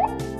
you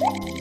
you